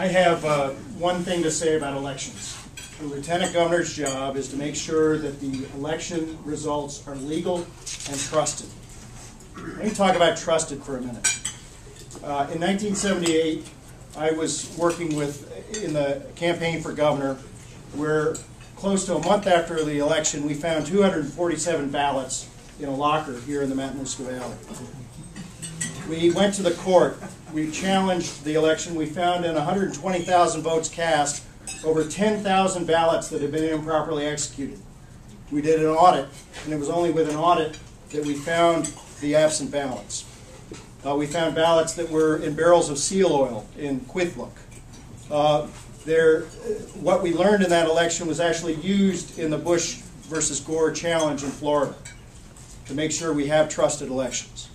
I have uh, one thing to say about elections. The lieutenant governor's job is to make sure that the election results are legal and trusted. Let me talk about trusted for a minute. Uh, in 1978, I was working with in the campaign for governor, where close to a month after the election, we found 247 ballots in a locker here in the Matanuska Valley. We went to the court. We challenged the election. We found in 120,000 votes cast over 10,000 ballots that had been improperly executed. We did an audit, and it was only with an audit that we found the absent ballots. Uh, we found ballots that were in barrels of seal oil in Kwethluk. Uh, there, what we learned in that election was actually used in the Bush versus Gore challenge in Florida to make sure we have trusted elections.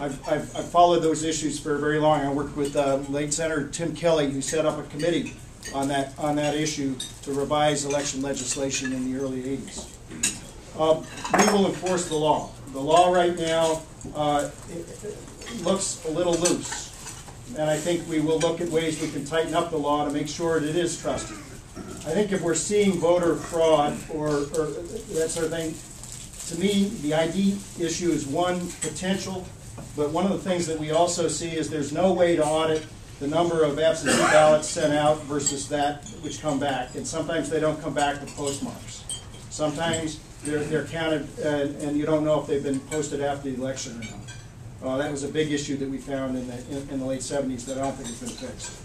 I've, I've, I've followed those issues for very long. I worked with uh, late Senator Tim Kelly, who set up a committee on that on that issue to revise election legislation in the early 80s. Uh, we will enforce the law. The law right now uh, looks a little loose, and I think we will look at ways we can tighten up the law to make sure it is trusted. I think if we're seeing voter fraud or, or that sort of thing, to me, the ID issue is one potential, but one of the things that we also see is there's no way to audit the number of absentee ballots sent out versus that which come back. And sometimes they don't come back with postmarks. Sometimes they're, they're counted and, and you don't know if they've been posted after the election or not. Uh, that was a big issue that we found in the, in, in the late 70s that I don't think has been fixed.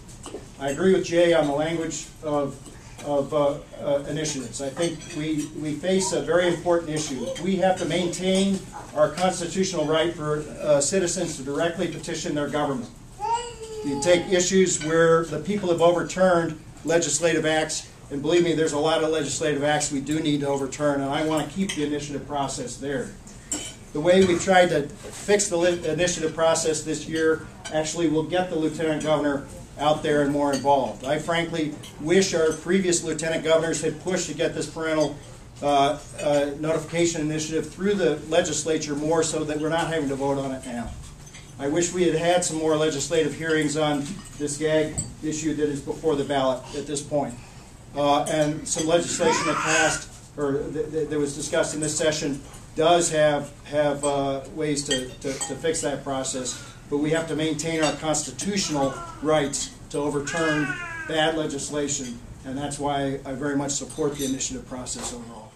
I agree with Jay on the language of, of uh, uh, initiatives. I think we, we face a very important issue. We have to maintain our constitutional right for uh, citizens to directly petition their government. You take issues where the people have overturned legislative acts, and believe me, there's a lot of legislative acts we do need to overturn, and I want to keep the initiative process there. The way we tried to fix the initiative process this year actually will get the lieutenant governor out there and more involved. I frankly wish our previous lieutenant governors had pushed to get this parental uh, uh, notification initiative through the legislature more so that we're not having to vote on it now. I wish we had had some more legislative hearings on this gag issue that is before the ballot at this point. Uh, and some legislation that passed or th th that was discussed in this session does have have uh, ways to, to, to fix that process, but we have to maintain our constitutional rights to overturn bad legislation, and that's why I very much support the initiative process overall.